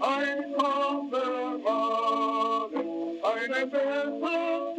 ein Konservator, eine bessere